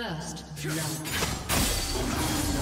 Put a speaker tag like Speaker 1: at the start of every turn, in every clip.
Speaker 1: First blood.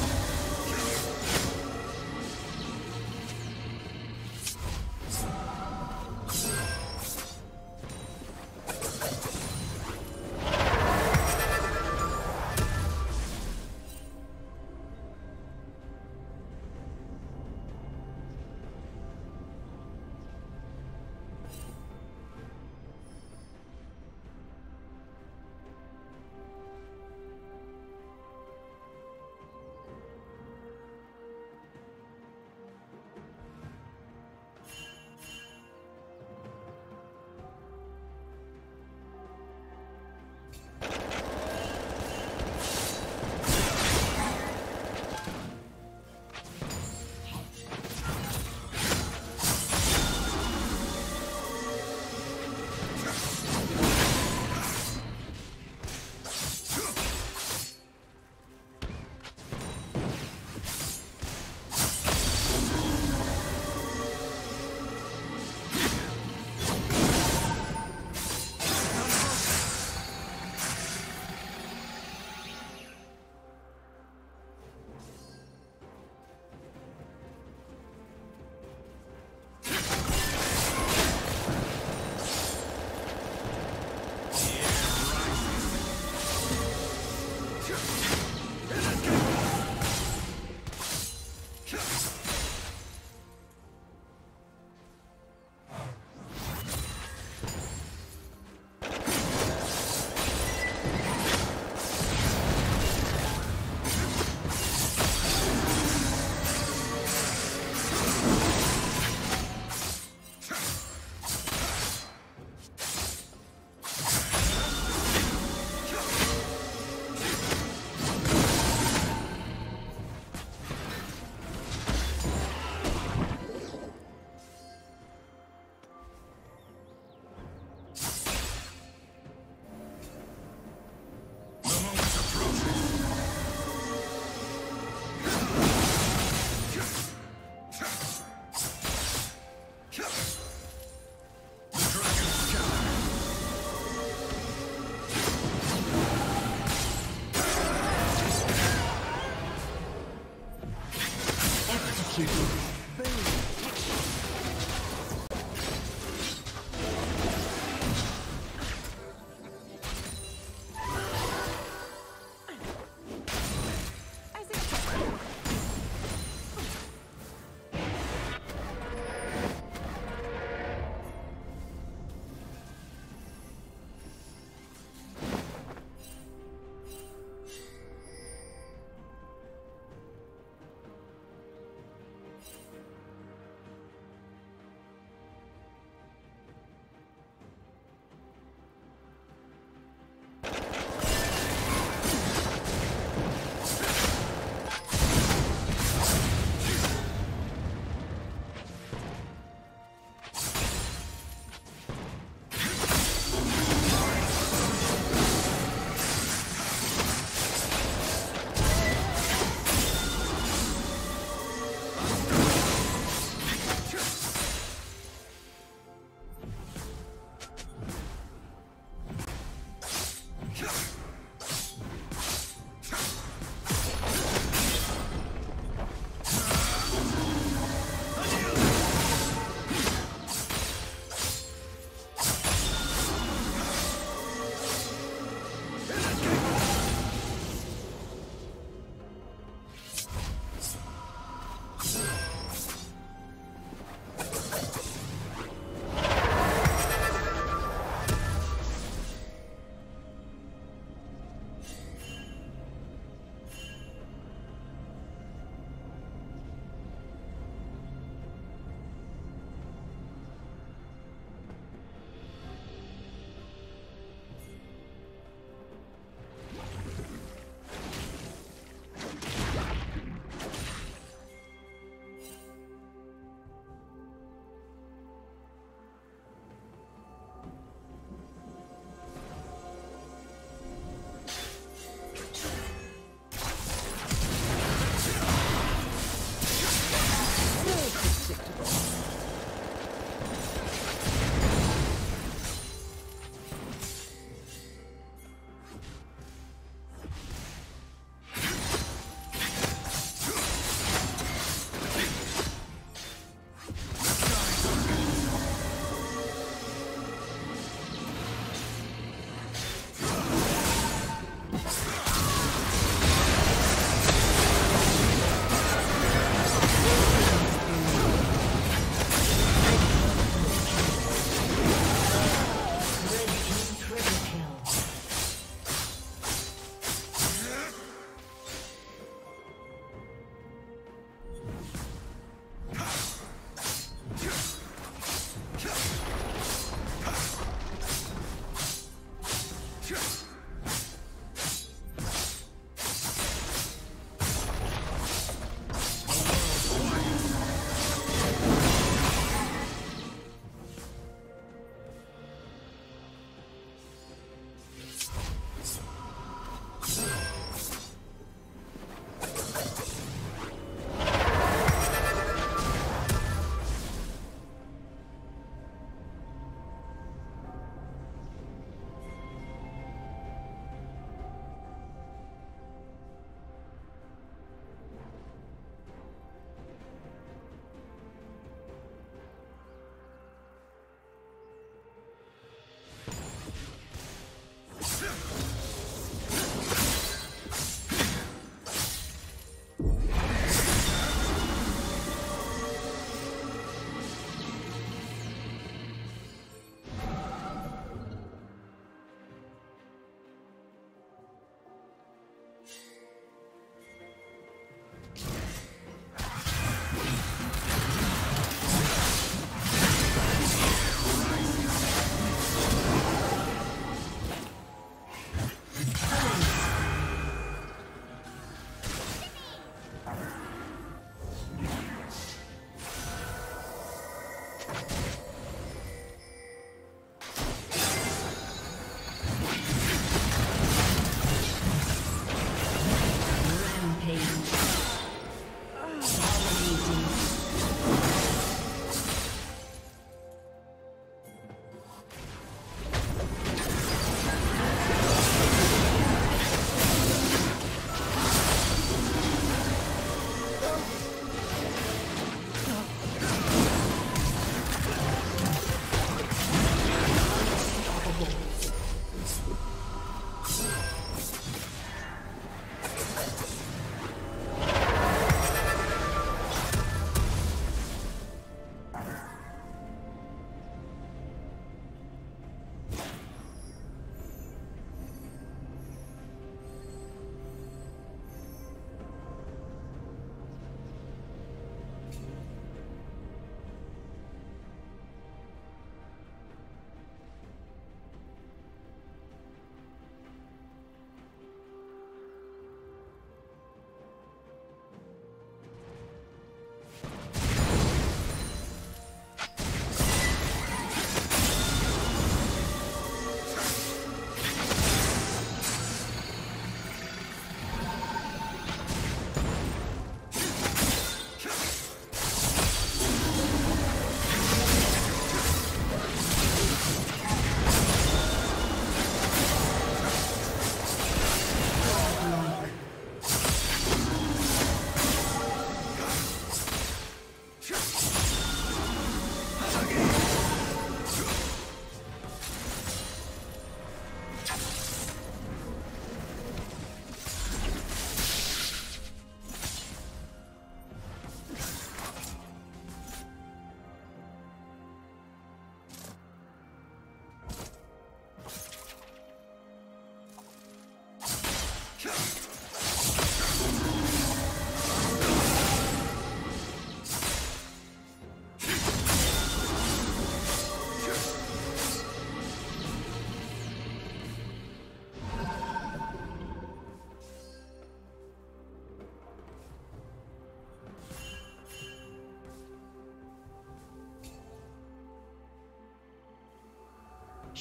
Speaker 1: executed.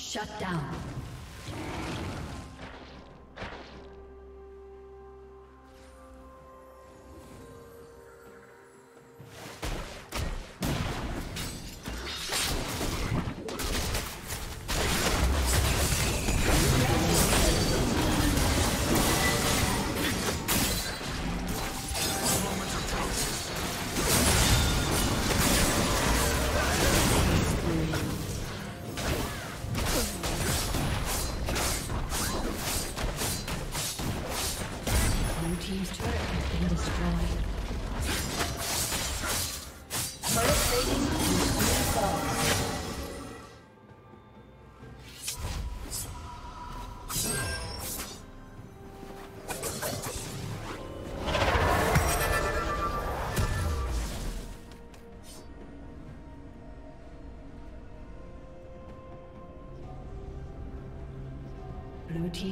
Speaker 1: Shut down.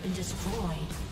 Speaker 2: Team's